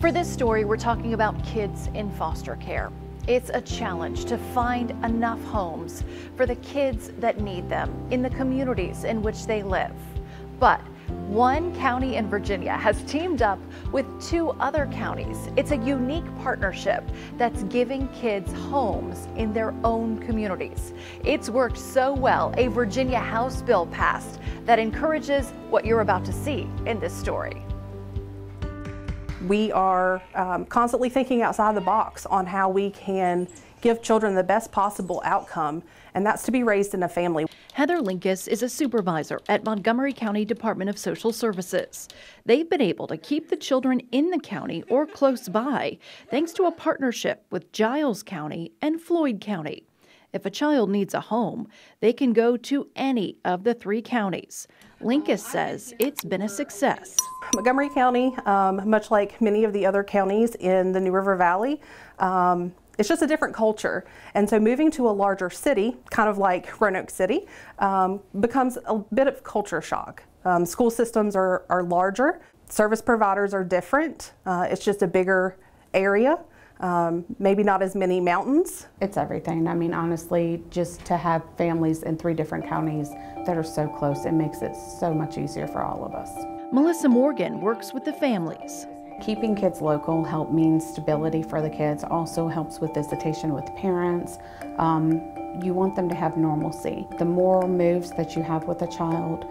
For this story, we're talking about kids in foster care. It's a challenge to find enough homes for the kids that need them in the communities in which they live. But one county in Virginia has teamed up with two other counties. It's a unique partnership that's giving kids homes in their own communities. It's worked so well, a Virginia House bill passed that encourages what you're about to see in this story. We are um, constantly thinking outside the box on how we can give children the best possible outcome, and that's to be raised in a family. Heather Linkus is a supervisor at Montgomery County Department of Social Services. They've been able to keep the children in the county or close by thanks to a partnership with Giles County and Floyd County. If a child needs a home, they can go to any of the three counties. Linkus says it's been a success. Montgomery County, um, much like many of the other counties in the New River Valley, um, it's just a different culture. And so moving to a larger city, kind of like Roanoke City, um, becomes a bit of culture shock. Um, school systems are, are larger, service providers are different, uh, it's just a bigger area. Um, maybe not as many mountains. It's everything. I mean, honestly, just to have families in three different counties that are so close, it makes it so much easier for all of us. Melissa Morgan works with the families. Keeping kids local help means stability for the kids, also helps with visitation with parents. Um, you want them to have normalcy. The more moves that you have with a child,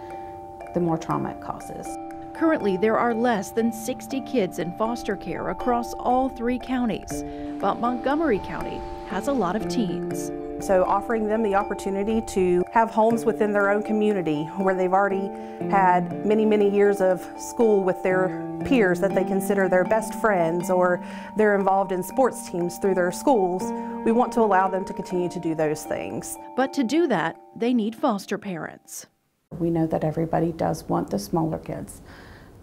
the more trauma it causes. Currently, there are less than 60 kids in foster care across all three counties, but Montgomery County has a lot of teens. So offering them the opportunity to have homes within their own community where they've already had many, many years of school with their peers that they consider their best friends or they're involved in sports teams through their schools, we want to allow them to continue to do those things. But to do that, they need foster parents. We know that everybody does want the smaller kids,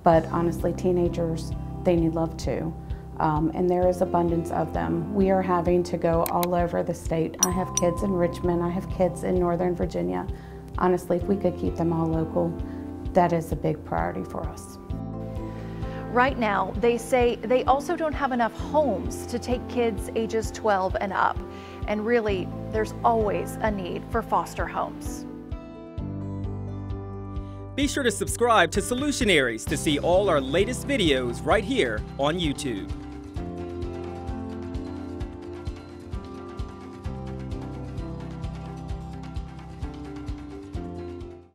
but honestly, teenagers, they need love too um, and there is abundance of them. We are having to go all over the state. I have kids in Richmond, I have kids in Northern Virginia. Honestly, if we could keep them all local, that is a big priority for us. Right now, they say they also don't have enough homes to take kids ages 12 and up. And really, there's always a need for foster homes. Be sure to subscribe to Solutionaries to see all our latest videos right here on YouTube.